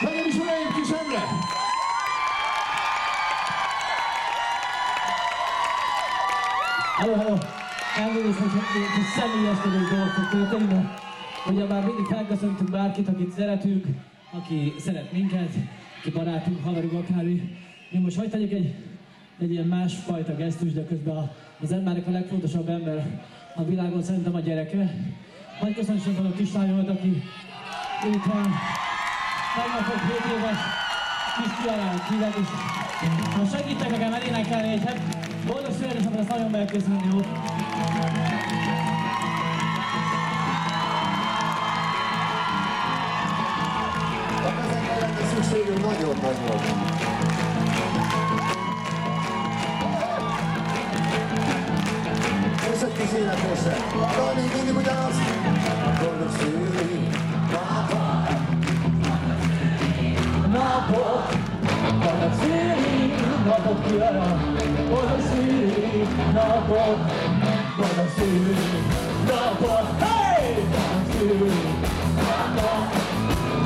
Emre! Halló, halló! Elnézést, hogy egy kis személyeskedő dolgok fog történni, de ugye már mindig felköszöntünk bárkit, akit szeretünk, aki szeret minket, aki barátunk, haverunk akármi. Én most hagyd tegyek egy, egy ilyen másfajta gesztus, de közben a- az embernek a legfontosabb ember a világon szerintem a gyereke. Hagyj köszöntsem fel a kislányomat, aki itt van. Tegnap volt 7 éves kis kiarált hívek, és ha segítek nekem elénekelni egy hát boldog születésnapot, azt nagyon megköszönni, jó? A kezekre lenne szükségünk nagyon nagy volt. És egy kis életese. Dani, mindig ugyanaz. 我的心脑壳我的心脑壳嘿！我心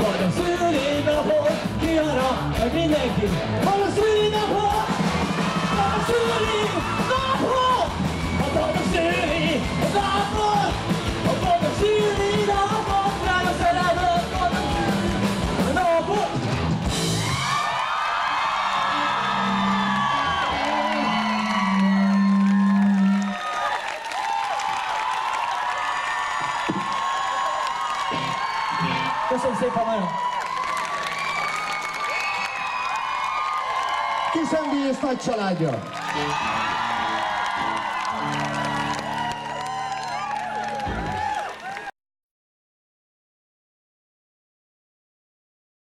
我的心里嘿我的心 Köszönöm szépen nagyon! Kis és nagy családja.